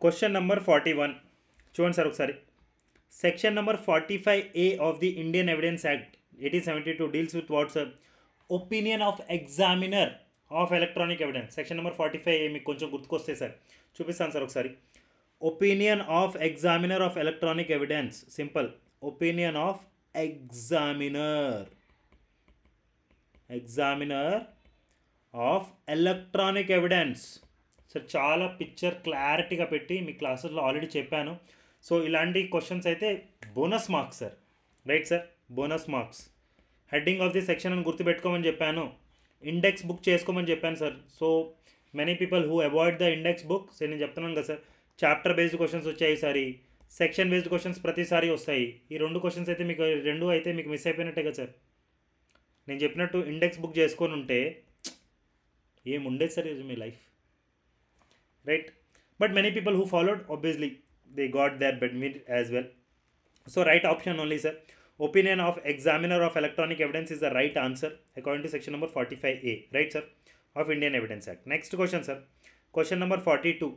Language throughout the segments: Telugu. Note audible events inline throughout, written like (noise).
క్వశ్చన్ నెంబర్ ఫార్టీ వన్ చూడండి సార్ ఒకసారి section number forty five A of the Indian evidence act eighteen seventy two deals with what's opinion of examiner of electronic evidence section number forty five A మీకు కొంచెం గుర్తుకొస్తే సార్ చూపిస్తాను సార్ ఒకసారి opinion of examiner of electronic evidence simple opinion of examiner examiner of electronic evidence sir చాలా పిక్చర్ క్లారిటీగా పెట్టి మీ క్లాసెస్లో ఆల్రెడీ చెప్పాను. సో ఇలాంటి క్వశ్చన్స్ అయితే bonus marks sir. Right sir? Bonus marks heading of the section అని గుర్తుపెట్టుకోమని చెప్పాను. ఇండెక్స్ బుక్ చేసుకోమని చెప్పాను sir. So many people who avoid the index book so నేను చెప్తున్నాను కదా సార్ చాప్టర్ బేస్డ్ క్వశ్చన్స్ వచ్చాయి ఈసారి సెక్షన్ బేస్డ్ క్వశ్చన్స్ ప్రతిసారి వస్తాయి. ఈ రెండు క్వశ్చన్స్ అయితే మీకు రెండు అయితే మీకు మిస్ అయిపోయినట్టే కదా సార్. నేను చెప్పినట్టు ఇండెక్స్ బుక్ చేసుకొని ఉంటే ఏముండేది సార్ ఈరోజు మీ life right but many people who followed obviously they got their bed meat as well so right option only sir opinion of examiner of electronic evidence is the right answer according to section number forty five A right sir of Indian evidence act next question sir question number forty two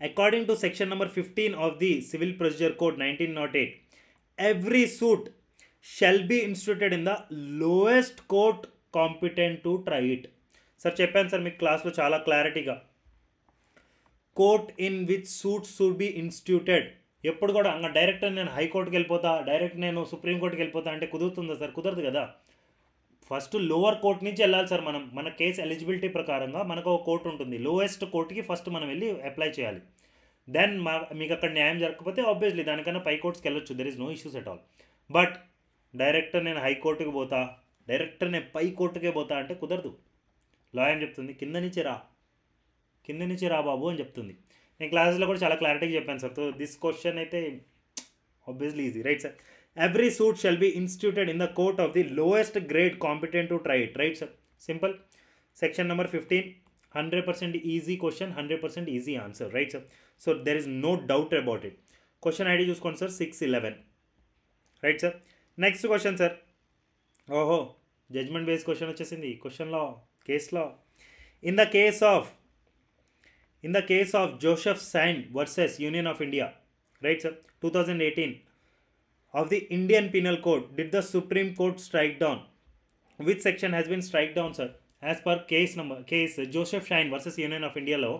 according to section number 15 of the civil procedure code 1908 every suit shall be instituted in the lowest court competent to try it. Sir చెప్పాను సార్ మీకు క్లాస్లో చాలా క్లారిటీగా court in which suit should be instituted. ఎప్పుడు కూడా అంగా డైరెక్ట్ నేను హైకోర్టుకి వెళ్ళిపోతా డైరెక్ట్ నేను సుప్రీంకోర్టుకి వెళ్ళిపోతా అంటే కుదురుతుందా సార్? కుదరదు కదా. ఫస్ట్ లోవర్ కోర్ట్ నుంచి వెళ్ళాలి సార్ మనం. మన కేసు ఎలిజిబిలిటీ ప్రకారంగా మనకు ఒక కోర్టు ఉంటుంది. లోయెస్ట్ కోర్టుకి ఫస్ట్ మనం వెళ్ళి అప్లై చేయాలి. దెన్ మా మీకు అక్కడ న్యాయం జరగకపోతే ఆబ్వియస్లీ దానికన్నా పై కోర్ట్స్కి వెళ్ళొచ్చు. There is no issues at all but direct నేను హైకోర్టుకి పోతా డైరెక్ట్ నేను పై కోర్టుకే పోతా అంటే కుదరదు. లా ఏం చెప్తుంది కింద నుంచి రా. కింద నుంచి రా బాబు అని చెప్తుంది. నేను క్లాసెస్లో కూడా చాలా క్లారిటీగా చెప్పాను సార్. సో దిస్ క్వశ్చన్ అయితే obviously easy right sir every suit shall be instituted in the court of the lowest grade competent to try it right sir simple section number fifteen hundred percent easy question hundred percent easy answer right sir so there is no doubt about it question ID చూసుకోండి sir six eleven right sir next question sir ఓహో జడ్జ్మెంట్ బేస్ క్వశ్చన్ వచ్చేసింది. క్వశ్చన్లో కేసులో in the case of in the case of Joseph Shine versus Union of India right sir two thousand eighteen of the Indian Penal Code did the Supreme Court strike down? Which section has been strike down, sir? As per case number case Joseph Shine versus Union of ఇండియాలో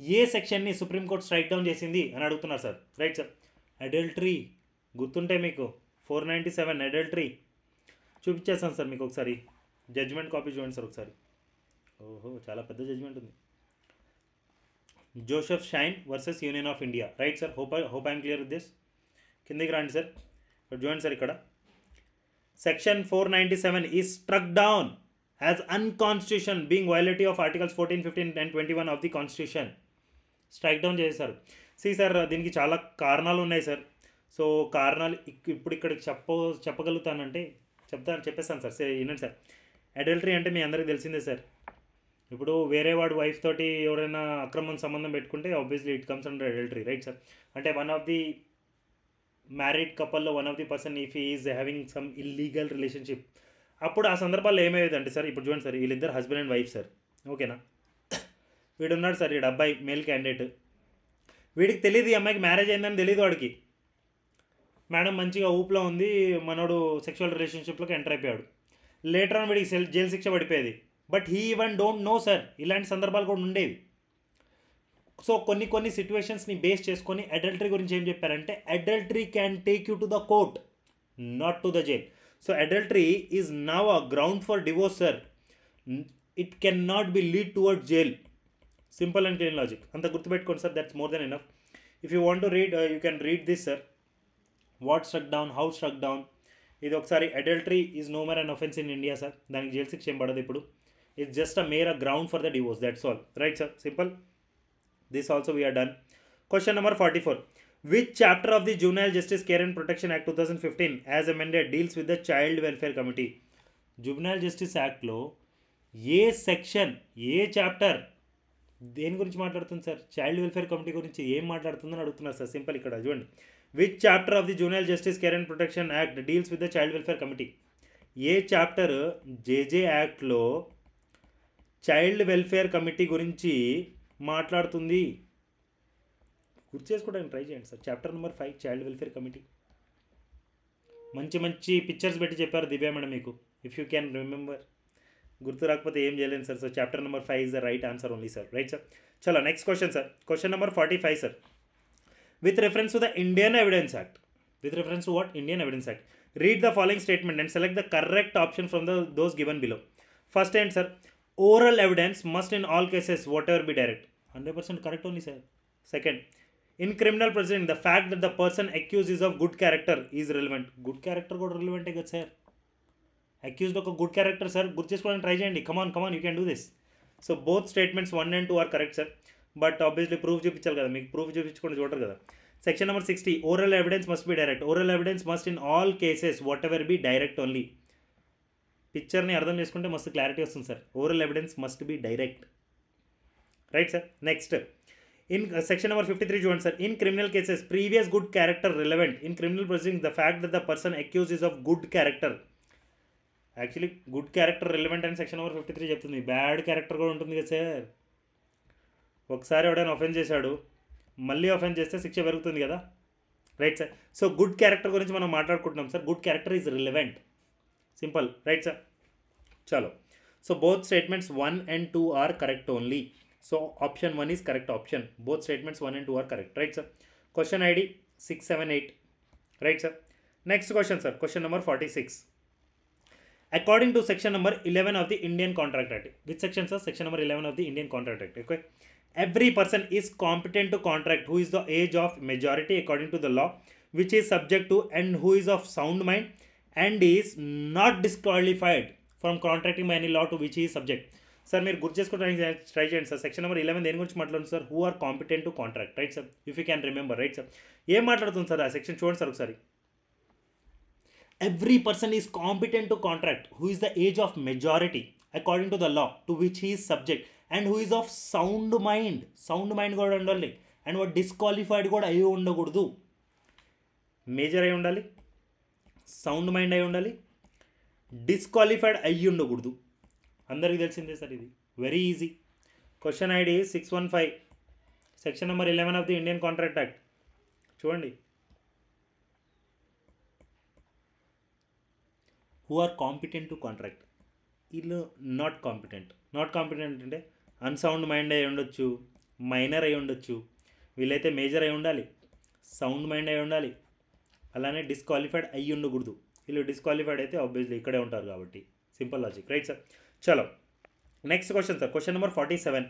ఏ సెక్షన్ని సుప్రీంకోర్టు స్ట్రైక్ డౌన్ చేసింది అని అడుగుతున్నారు సార్ రైట్ సార్ అడల్టరీ గుర్తుంటే మీకు? ఫోర్ నైంటీ సెవెన్ అడల్టరీ చూపించేస్తాను సార్ మీకు ఒకసారి. జడ్జ్మెంట్ కాపీ చూడండి సార్ ఒకసారి. ఓహో చాలా పెద్ద జడ్జ్మెంట్ ఉంది. Joseph Shine versus Union of India right sir hope hope I'm clear with this కిందికి రండి సార్ చూడండి సార్ ఇక్కడ. సెక్షన్ ఫోర్ నైంటీ సెవెన్ ఈ struck down as unconstitution being violative of articles fourteen fifteen and twenty one of the constitution strike down చేశారు. సి సార్ దీనికి చాలా కారణాలు ఉన్నాయి సార్ సో కారణాలు ఇప్పుడు ఇక్కడ చెప్ప చెప్పగలుగుతానంటే చెప్తాను చెప్పేస్తాను సార్ సరే వినండి సార్ అడల్టరీ అంటే మీ అందరికీ తెలిసిందే సార్ ఇప్పుడు వేరే వాడు వైఫ్ తోటి ఎవరైనా అక్రమం సంబంధం పెట్టుకుంటే obviously it comes under adultery right sir అంటే one of the married కపుల్లో one of the person if is having some illegal relationship అప్పుడు ఆ సందర్భాల్లో ఏమయ్యేదంటే సార్ ఇప్పుడు చూడండి సార్ వీళ్ళిద్దరు హస్బెండ్ అండ్ వైఫ్ సార్ ఓకేనా? వీడు ఉన్నాడు సార్ వీడు అబ్బాయి మేల్ క్యాండిడేట్ వీడికి తెలియదు ఈ అమ్మాయికి మ్యారేజ్ అయిందని తెలియదు వాడికి. మేడం మంచిగా ఊపులో ఉంది మనోడు సెక్షువల్ రిలేషన్షిప్లోకి ఎంటర్ అయిపోయాడు. లేటర్ ఆన్ వీడికి సెల్ జైలు శిక్ష పడిపోయేది. But he even don't know sir ఇలాంటి సందర్భాలు కూడా ఉండేవి. సో కొన్ని కొన్ని సిచ్యువేషన్స్ని బేస్ చేసుకొని అడల్టరీ గురించి ఏం చెప్పారంటే adultery can take you to the court not to the jail so adultery is now a ground for divorce sir it can not be lead toward jail simple and clean logic అంత గుర్తుపెట్టుకోండి sir that's more than enough if you want to read you can read this sir what struck down how struck down ఇది ఒకసారి adultery is no more and offence in India sir దానికి జైల్ శిక్ష ఏం పడదు ఇప్పుడు. It's just a mere a ground for the divorce that's all right sir simple this also we are done. Question number 44 which chapter of the juvenile justice care and protection act 2015 as amended deals with the child welfare committee? Committee justice justice యాక్ట్లో ఏ సెక్షన్ ఏ చాప్టర్ దేని గురించి మాట్లాడుతుంది సార్ చైల్డ్ వెల్ఫేర్ కమిటీ గురించి ఏం మాట్లాడుతుందని అడుగుతున్నారు సార్ సింపుల్ ఇక్కడ చూడండి. Which chapter of the juvenile justice care and protection act deals with the child welfare committee A chapter JJ యాక్ట్లో చైల్డ్ వెల్ఫేర్ కమిటీ గురించి మాట్లాడుతుంది. గుర్తు చేసుకోవడానికి ట్రై చేయండి sir. Chapter number five child welfare committee మంచి మంచి పిక్చర్స్ పెట్టి చెప్పారు దివ్య మేడం మీకు. ఇఫ్ యూ క్యాన్ రిమెంబర్ గుర్తు రాకపోతే ఏం చేయలేను sir. So chapter number five is the right answer only sir right sir చలో next question sir question number forty five sir with reference to the Indian evidence act with reference to what Indian evidence act read the following statement and select the correct option from the those those below first ఏంటి sir oral evidence must in all cases whatever be direct. 100% correct only, sir. Second, in criminal proceeding, the fact that the person accused is of good character is relevant. Good character కూడా relevant కదా సార్ అక్యూజ్డ్ ఒక గుడ్ క్యారెక్టర్ సార్ గుర్తు చేసుకోవడానికి ట్రై చేయండి. Come on come on you can do this so both statements one and two are correct sir but obviously proof చూపించాలి కదా. మీకు ప్రూఫ్ చూపించుకుంటే చూడరు కదా. Section number sixty oral evidence must be direct oral evidence must in all cases whatever be direct only పిక్చర్ని అర్థం చేసుకుంటే మస్తు క్లారిటీ వస్తుంది sir. Oral evidence must be direct right sir next in section number fifty three చూడండి sir. In criminal cases previous good character relevant in criminal proceeding the fact that the person accuse is of good character actually good character relevant అని సెక్షన్ నెంబర్ ఫిఫ్టీ త్రీ చెప్తుంది. బ్యాడ్ క్యారెక్టర్ కూడా ఉంటుంది కదా సార్. ఒకసారి ఎవడైనా ఒఫెన్స్ చేశాడు మళ్ళీ ఒఫెన్స్ చేస్తే శిక్ష పెరుగుతుంది కదా. Right sir so good character గురించి మనం మాట్లాడుకుంటున్నాం sir good character is relevant simple right sir? Chalo. So both statements 1 and 2 are correct only. So option 1 is correct option. Both statements 1 and 2 are correct right sir? Question id 678 right sir? Next question sir. Question number 46 according to section number 11 of the indian contract act. Which section sir? Section number 11 of the indian contract act okay? Every person is competent to contract who is the age of majority according to the law which is subject to and who is of sound mind and is not disqualified from contracting by any law to which ఈ సబ్జెక్ట్ సార్ మీరు గుర్తు చేసుకోవడానికి ట్రై చేయండి సార్ సెక్షన్ నెంబర్ ఇలెవెన్ దేని గురించి మాట్లాడు sir who are competent to contract right sir if you can remember right sir ఏం మాట్లాడుతుంది సార్ ఆ సెక్షన్ చూడండి సార్ ఒకసారి every person is competent to contract who is the age of majority according to the law to which he subject and who is of sound mind sound mind కూడా ఉండాలి అండ్ వాడు డిస్క్వాలిఫైడ్ కూడా అయి ఉండకూడదు మేజర్ అయి ఉండాలి సౌండ్ మైండ్ అయి ఉండాలి. డిస్క్వాలిఫైడ్ అయ్యి ఉండకూడదు. అందరికీ తెలిసిందే సార్ ఇది. Very easy question ID six one five section number eleven of the Indian contract act చూడండి. Who are competent to contract వీళ్ళు నాట్ కాంపిటెంట్ నాట్ కాంపిటెంట్ అంటే అన్సౌండ్ మైండ్ అయి ఉండొచ్చు మైనర్ అయి ఉండొచ్చు వీళ్ళైతే మేజర్ అయి ఉండాలి. సౌండ్ మైండ్ అయి ఉండాలి. అలానే డిస్క్వాలిఫైడ్ అయ్యి ఉండకూడదు. వీళ్ళు డిస్క్వాలిఫైడ్ అయితే ఆబ్వియస్లీ ఇక్కడే ఉంటారు కాబట్టి. సింపుల్ లాజిక్ రైట్ సార్ చలో. Next question sir question number forty seven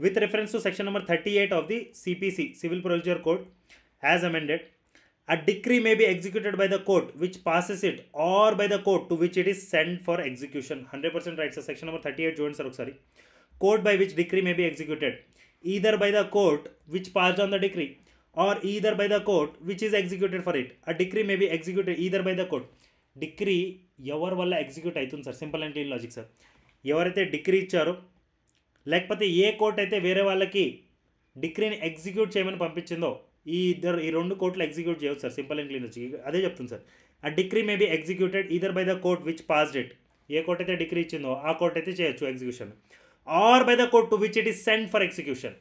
with reference to section number thirty eight of the CPC civil procedure code as amended a degree may be executed by the court which passes it or by the court to which it is send for execution hundred percent right sir section number thirty eight చూడండి సార్ ఒకసారి court by which degree may be executed either by the court which pass on the degree or either by the court which is executed for it. A decree may be executed either by the court. Degree ఎవరి వల్ల ఎగ్జిక్యూట్ అవుతుంది sir? Simple and clean logic sir ఎవరైతే డిగ్రీ ఇచ్చారో లేకపోతే ఏ కోర్ట్ అయితే వేరే వాళ్ళకి డిగ్రీని ఎగ్జిక్యూట్ చేయమని పంపించిందో ఈ ఇద్దరు ఈ రెండు కోర్టులు ఎగ్జిక్యూట్ చేయవచ్చు సార్. సింపుల్ అండ్ క్లీన్ వచ్చి అదే చెప్తుంది సార్. ఆ degree may be executed either by the court which passed it A court అయితే డిగ్రీ ఇచ్చిందో ఆ కోర్ట్ అయితే చేయొచ్చు execution or by the court to which it is send for execution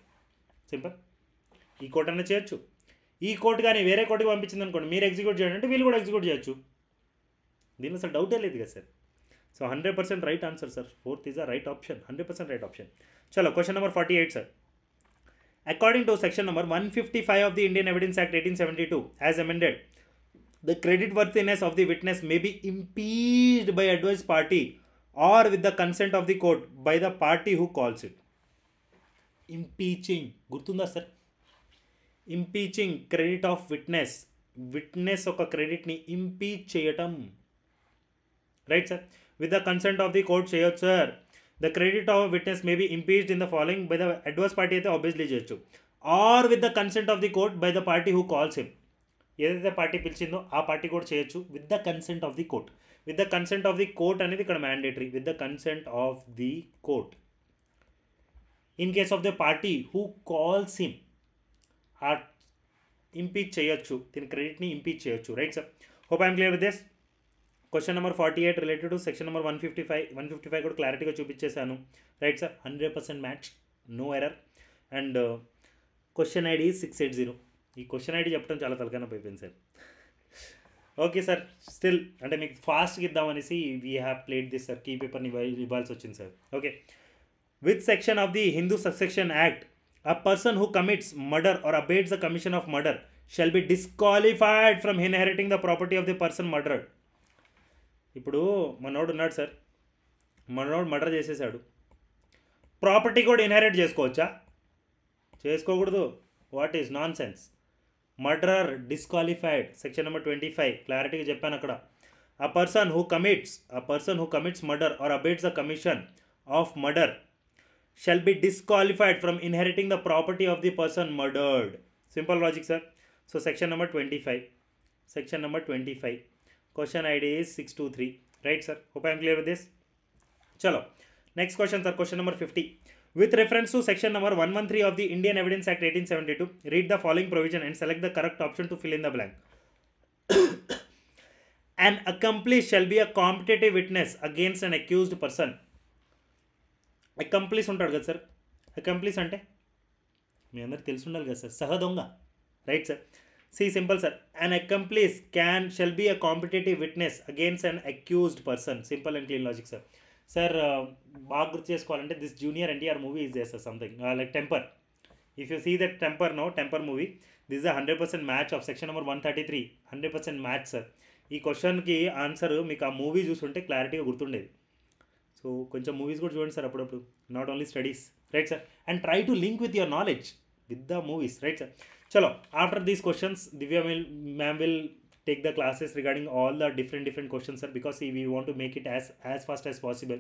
simple ఈ కోర్ట్ అన్న చేయొచ్చు. ఈ కోర్టు కానీ వేరే కోర్టుకి పంపించింది అనుకోండి మీరు ఎగ్జిక్యూట్ చేయండి అంటే వీళ్ళు కూడా ఎగ్జిక్యూట్ చేయొచ్చు. దీనిలో అసలు డౌటే లేదు కదా sir. So hundred percent right answer sir fourth is a right option hundred percent right option చలో question number forty eight sir according to section number one fifty five of the Indian evidence act eighteen seventy two as amended the creditworthiness of the witness may be impeached by adverse party or with the consent of the court by the party who calls it impeaching గుర్తుందా sir impeaching credit of witness witness ఒక క్రెడిట్ని ఇంపీచ్ చేయటం. Right sir with the consent of the court చేయొచ్చు sir the credit of witness may be impeached in the following by the adverse party అయితే ఆబ్వియస్లీ చేయొచ్చు. Or with the consent of the court by the party who calls him ఏదైతే పార్టీ పిలిచిందో ఆ పార్టీ కూడా చేయొచ్చు. With the consent of the court with the consent of the court అనేది ఇక్కడ mandatory with the consent of the court in case of the party who calls him ఆ ఇంపీచ్ చేయొచ్చు దీని క్రెడిట్ని ఇంపీచ్ చేయొచ్చు. Right sir hope I'm clear with this question number forty eight related to section number one fifty five one fifty five కూడా క్లారిటీగా చూపించేశాను right sir hundred percent match no error and question ID six eight zero ఈ క్వశ్చన్ ఐడి చెప్పడం చాలా తలకైనా అయిపోయింది సార్ ఓకే సార్ స్టిల్ అంటే మీకు ఫాస్ట్గా ఇద్దామనేసి we have played this sir key పేపర్ని ఇవ్వాల్సి వచ్చింది sir okay with section of the Hindu subsection act a person who commits murder or abets the commission of murder shall be disqualified from inheriting the property of the person murdered ఇప్పుడు మనోడు ఉన్నాడు సార్. మనోడు మర్డర్ చేసేసాడు. ప్రాపర్టీ కూడా ఇన్హెరిట్ చేసుకోవచ్చా? చేసుకోకూడదు. What is nonsense murderer disqualified section number twenty five క్లారిటీగా చెప్పాను అక్కడ. A person who commits a person who commits murder or abets the commission of murder shall be disqualified from inheriting the property of the person murdered. Simple logic, sir. So, section number 25. Section number 25. Question ID is 623. Right, sir? Hope I am clear with this. Chalo. Next question, sir. Question number 50. With reference to section number 113 of the Indian Evidence Act 1872, read the following provision and select the correct option to fill in the blank. (coughs) an accomplice shall be a competitive witness against an accused person accomplice ఉంటాడు కదా సార్? అకంప్లీస్ అంటే? మీ అందరికి తెలిసి ఉండాలి కదా సార్? సహ దొంగ. Right sir? C simple sir. An accomplice can shall be a competitive witness against an accused person simple and clean logic sir sir బాగా గుర్తు చేసుకోవాలంటే this junior NTR movie is sir something like Temper if you see that Temper no Temper movie this the hundred percent match of section number one thirty three hundred percent match sir ఈ క్వశ్చన్కి ఆన్సర్ మీకు ఆ మూవీ చూసుంటే క్లారిటీగా గుర్తుండేది. సో కొంచెం మూవీస్ కూడా చూడండి సార్ అప్పుడప్పుడు not only studies right sir and try to link with your knowledge with the movies right sir చలో after these questions Divya will ma'am will take the classes regarding all the different different questions sir because see, we want to make it as as fast as possible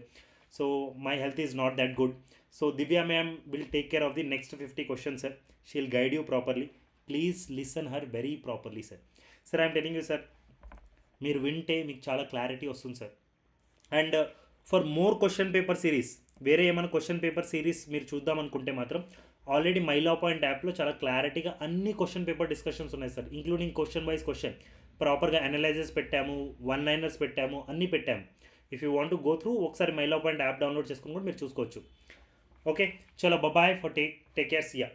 so my health is not that good so divya ma'am will take care of the next 50 questions sir she'll guide you properly please listen her very properly sir sir i'm telling you sir మీరు వింటే మీకు చాలా క్లారిటీ వస్తుంది sir and for more question paper series వేరే ఏమైనా క్వశ్చన్ పేపర్ సిరీస్ మీరు చూద్దాం అనుకుంటే మాత్రం ఆల్రెడీ మైలా పాయింట్ యాప్లో చాలా క్లారిటీగా అన్ని క్వశ్చన్ పేపర్ డిస్కషన్స్ ఉన్నాయి sir including question wise question. ప్రాపర్గా అనలైజెస్ పెట్టాము వన్ లైనర్స్ పెట్టాము అన్నీ పెట్టాము. If you want go through ఒకసారి మైలా పాయింట్ యాప్ డౌన్లోడ్ చేసుకుని కూడా మీరు చూసుకోవచ్చు. ఓకే చలో bye for take take care see ya